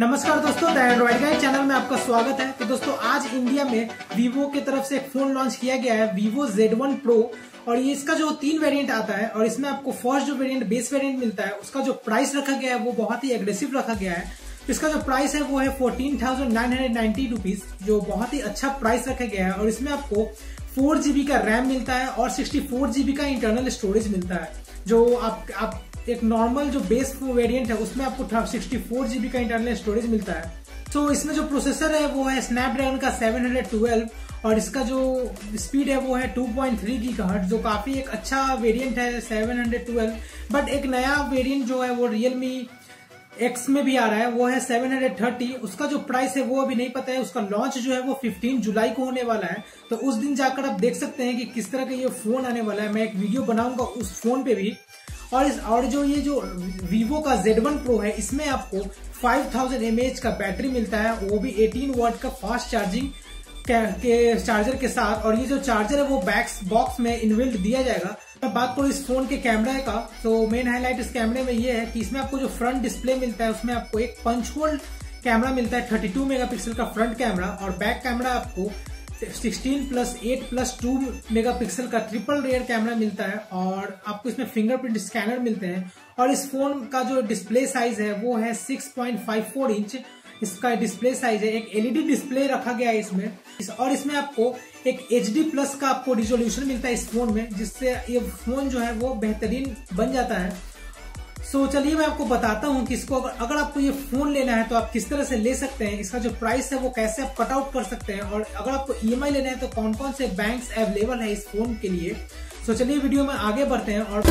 नमस्कार दोस्तों the Android guide channel में आपका स्वागत है। तो दोस्तों आज इंडिया में वीवो की तरफ़ से एक फ़ोन लॉन्च किया गया है वीवो Z1 Pro और ये इसका जो तीन वेरिएंट आता है और इसमें आपको फ़र्स्ट जो वेरिएंट बेस वेरिएंट मिलता है उसका जो प्राइस रखा गया है वो बहुत ही एग्रेसिव रखा गया है। इसका जो प्राइस है वो है फोर्टीन जो बहुत ही अच्छा प्राइस रखा गया है और इसमें आपको फोर का रैम मिलता है और सिक्सटी का इंटरनल स्टोरेज मिलता है जो आप, आप एक नॉर्मल जो बेस वेरिएंट है उसमें आपको सिक्सटी फोर जीबी का इंटरनल स्टोरेज मिलता है। तो so, इसमें जो प्रोसेसर है वो है स्नैपड्रैगन का 712 और इसका जो स्पीड है वो है 2.3 पॉइंट जो काफ़ी एक अच्छा वेरिएंट है 712 बट एक नया वेरिएंट जो है वो रियलमी एक्स में भी आ रहा है वो है 730 उसका जो प्राइस है वो अभी नहीं पता है। उसका लॉन्च जो है वो 15 जुलाई को होने वाला है। तो उस दिन जाकर आप देख सकते हैं कि किस तरह का ये फ़ोन आने वाला है। मैं एक वीडियो बनाऊँगा उस फ़ोन पे भी। और इस, और जो ये जो वीवो का Z1 Pro है, इसमें आपको 5000 थाउज़ेंड का बैटरी मिलता है, वो भी 18 वाट का फास्ट चार्जिंग के चार्जर के साथ। और ये जो चार्जर है, वो बैक्स बॉक्स में इनबिल्ट दिया जाएगा। मैं बात करूँ इस फ़ोन के कैमरा का तो मेन हाईलाइट इस कैमरे में ये है कि इसमें आपको जो फ्रंट डिस्प्ले मिलता है, उसमें आपको एक पंच होल कैमरा मिलता है 32 मेगापिक्सल का फ्रंट कैमरा और बैक कैमरा आपको 16 प्लस 8 प्लस 2 मेगापिक्सल का ट्रिपल रेयर कैमरा मिलता है और आपको इसमें फिंगरप्रिंट स्कैनर मिलते हैं। और इस फ़ोन का जो डिस्प्ले साइज़ है वो है 6.54 इंच इसका डिस्प्ले साइज़ है एक एलईडी डिस्प्ले रखा गया है इसमें। इस, और इसमें आपको एक एचडी प्लस का आपको रिजोल्यूशन मिलता है इस फ़ोन में जिससे ये फ़ोन जो है वो बेहतरीन बन जाता है। सो so, चलिए मैं आपको बताता हूँ कि इसको अगर, अगर आपको ये फ़ोन लेना है तो आप किस तरह से ले सकते हैं इसका जो प्राइस है वो कैसे आप कट आउट कर सकते हैं और अगर आपको ई लेना है तो कौन कौन से बैंक अवेलेबल है इस फ़ोन के लिए। सो so, चलिए वीडियो में आगे बढ़ते हैं और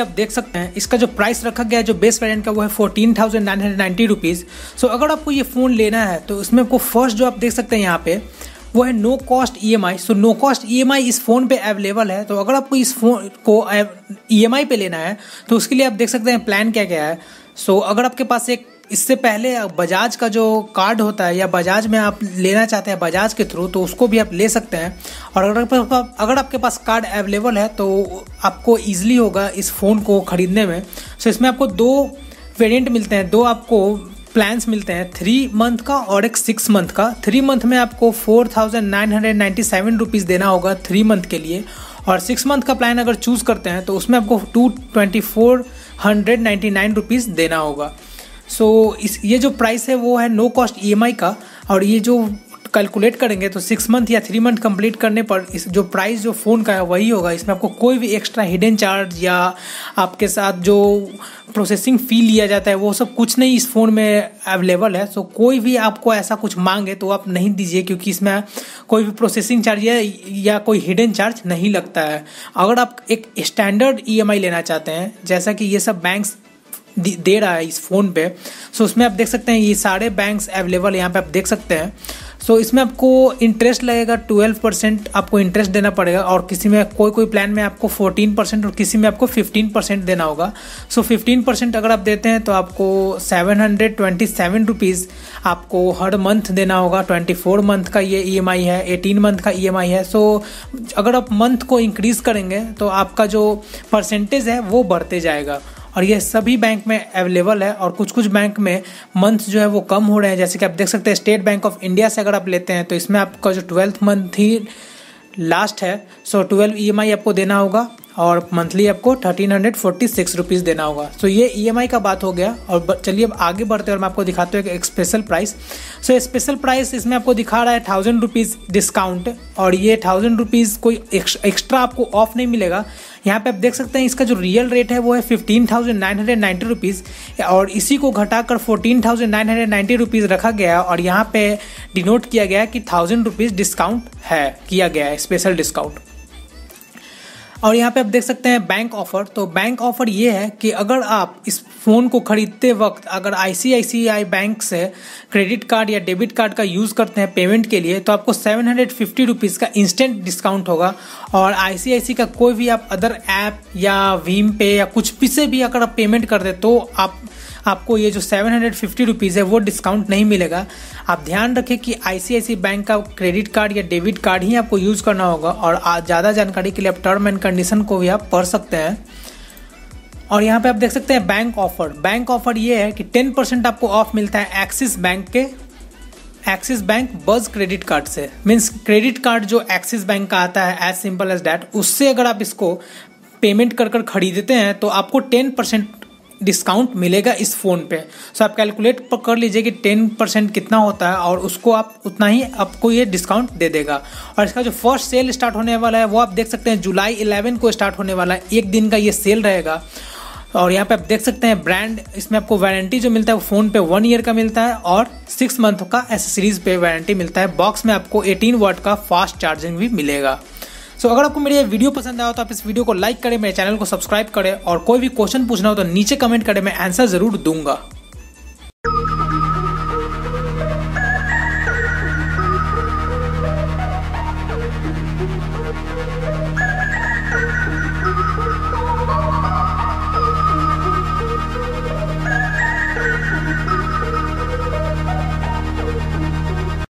आप देख सकते हैं इसका जो प्राइस रखा गया है जो बेस वेरिएंट का वो है fourteen thousand nine hundred ninety rupees so अगर आपको ये फ़ोन लेना है तो इसमें आपको फ़र्स्ट जो आप देख सकते हैं यहाँ पे वो है no cost E M I so no cost E M I इस फ़ोन पे अवेलेबल है। तो अगर आपको इस फ़ोन को ई एम आई पे लेना है तो उसके लिए आप देख सकते हैं प्लान क्या क्या है। सो so, अगर आपके पास एक इससे पहले बजाज का जो कार्ड होता है या बजाज में आप लेना चाहते हैं बजाज के थ्रू तो उसको भी आप ले सकते हैं। और अगर अगर आपके पास कार्ड अवेलेबल है तो आपको ईजिली होगा इस फ़ोन को ख़रीदने में। सो so, इसमें आपको दो वेरिएंट मिलते हैं। दो आपको प्लान्स मिलते हैं। थ्री मंथ का और एक सिक्स मंथ का। थ्री मंथ में आपको four thousand nine hundred ninety seven rupees देना होगा थ्री मंथ के लिए। और सिक्स मंथ का प्लान अगर चूज़ करते हैं तो उसमें आपको two twenty four hundred ninety nine rupees देना होगा। सो so, इस ये जो प्राइस है वो है नो कॉस्ट ई का। और ये जो कैलकुलेट करेंगे तो सिक्स मंथ या थ्री मंथ कंप्लीट करने पर इस जो प्राइस जो फ़ोन का है वही होगा। इसमें आपको कोई भी एक्स्ट्रा हिडन चार्ज या आपके साथ जो प्रोसेसिंग फ़ी लिया जाता है वो सब कुछ नहीं इस फ़ोन में अवेलेबल है। सो कोई भी आपको ऐसा कुछ मांगे तो आप नहीं दीजिए क्योंकि इसमें कोई भी प्रोसेसिंग चार्ज या, या कोई हिडन चार्ज नहीं लगता है। अगर आप एक स्टैंडर्ड ई लेना चाहते हैं जैसा कि ये सब बैंक्स दे रहा है इस फ़ोन पे सो so, उसमें आप देख सकते हैं ये सारे बैंक्स अवेलेबल यहाँ पे आप देख सकते हैं। सो so, इसमें आपको इंटरेस्ट लगेगा ट्वेल्व परसेंट आपको इंटरेस्ट देना पड़ेगा और किसी में कोई कोई प्लान में आपको फोर्टीन परसेंट और किसी में आपको फिफ्टीन परसेंट देना होगा। सो फिफ्टीन परसेंट अगर आप देते हैं तो आपको seven hundred twenty seven rupees आपको हर मंथ देना होगा। ट्वेंटी फोर मंथ का ये ई e है एटीन मंथ का ई e है। सो so, अगर आप मंथ को इंक्रीज़ करेंगे तो आपका जो परसेंटेज है वो बढ़ते जाएगा। और ये सभी बैंक में अवेलेबल है और कुछ कुछ बैंक में मंथ जो है वो कम हो रहे हैं। जैसे कि आप देख सकते हैं स्टेट बैंक ऑफ़ इंडिया से अगर आप लेते हैं तो इसमें आपका जो ट्वेल्थ मंथ ही लास्ट है। सो ट्वेल्व ई आपको देना होगा और मंथली आपको thirteen hundred forty six rupees देना होगा। सो so, ये ई e का बात हो गया और चलिए अब आगे बढ़ते हैं और मैं आपको दिखाता हूँ एक special price so special price इसमें आपको दिखा रहा है थाउज़ेंड रुपीज़ डिस्काउंट और ये थाउज़ेंड रुपीज़ कोई एक्स्ट्रा आपको ऑफ़ नहीं मिलेगा। यहाँ पे आप देख सकते हैं, इसका जो रियल रेट है वो है fifteen thousand nine hundred ninety rupees और इसी को घटाकर fourteen thousand nine hundred ninety rupees रखा गया और यहाँ पे डिनोट किया गया कि थाउज़ेंड रुपीज़ डिस्काउंट है, किया गया है स्पेशल डिस्काउंट और यहाँ पे आप देख सकते हैं बैंक ऑफ़र तो बैंक ऑफ़र ये है कि अगर आप इस फ़ोन को खरीदते वक्त अगर आईसीआईसीआई बैंक से क्रेडिट कार्ड या डेबिट कार्ड का यूज़ करते हैं पेमेंट के लिए तो आपको सेवन हंड्रेड फिफ्टी रुपीज़ का इंस्टेंट डिस्काउंट होगा। और आईसीआईसी का कोई भी आप अदर ऐप या वीम पे या कुछ भी से भी अगर आप पेमेंट कर दे तो आप, आपको ये जो सेवन हंड्रेड फिफ्टी रुपीज़ है, वो डिस्काउंट नहीं मिलेगा। आप ध्यान रखें कि आईसीआईसी बैंक का क्रेडिट कार्ड या डेबिट कार्ड ही आपको यूज़ करना होगा। और ज़्यादा जानकारी के लिए आप टर्म एंड कंडीशन को भी आप पढ़ सकते हैं। और यहाँ पे आप देख सकते हैं बैंक ऑफ़र बैंक ऑफ़र ये है कि टेन परसेंट आपको ऑफ़ मिलता है एक्सिस बैंक के। एक्सिस बैंक बज क्रेडिट कार्ड से। मीन्स क्रेडिट कार्ड जो एक्सिस बैंक का आता है एज सिंपल एज डैट उससे अगर आप इसको पेमेंट कर कर खरीदते हैं तो आपको टेन परसेंट डिस्काउंट मिलेगा इस फ़ोन पे। सो आप कैलकुलेट कर लीजिए कि टेन परसेंट कितना होता है और उसको आप उतना ही आपको ये डिस्काउंट दे देगा। और इसका जो फ़र्स्ट सेल स्टार्ट होने वाला है, वो आप देख सकते हैं जुलाई इलेवन को स्टार्ट होने वाला है। एक दिन का ये सेल रहेगा। और यहाँ पे आप देख सकते हैं ब्रांड इसमें आपको वारंटी जो मिलता है, वो फ़ोन पे वन ईयर का मिलता है और सिक्स मंथ का एसेसरीज पे वारंटी मिलता है। बॉक्स में आपको 18 वाट का फास्ट चार्जिंग भी मिलेगा। सो अगर आपको मेरी ये वीडियो पसंद आया तो आप इस वीडियो को लाइक करें, मेरे चैनल को सब्सक्राइब करें और कोई भी क्वेश्चन पूछना हो तो नीचे कमेंट करें, मैं आंसर ज़रूर दूँगा।